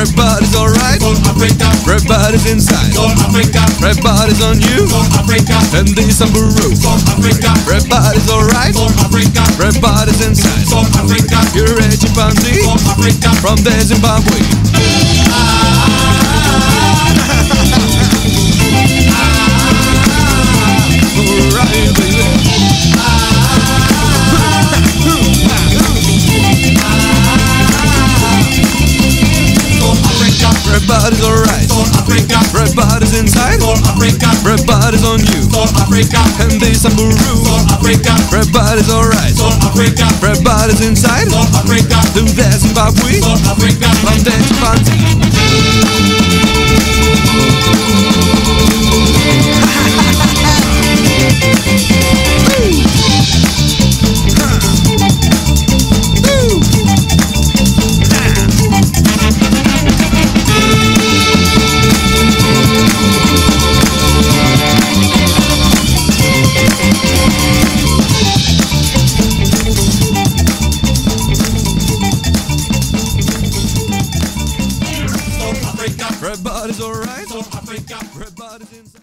Everybody's alright. All Africa. Everybody's inside. All Africa. Everybody's on you. All Africa. And this I'm Baru. All Africa. Everybody's alright. All Africa. Everybody's inside. All Africa. You're a chimpanzee. All Africa. From the Zimbabwe. Ah. Everybody's alright. Soul Africa, Everybody's inside. Soul Africa, Everybody's on you. Soul Africa, And this Samburu. Soul Africa, Everybody's alright. Soul Africa, Everybody's inside. Soul Africa, Do the Zimbabwe. Soul Africa, From Everybody's alright. Soul Africa. Everybody's inside.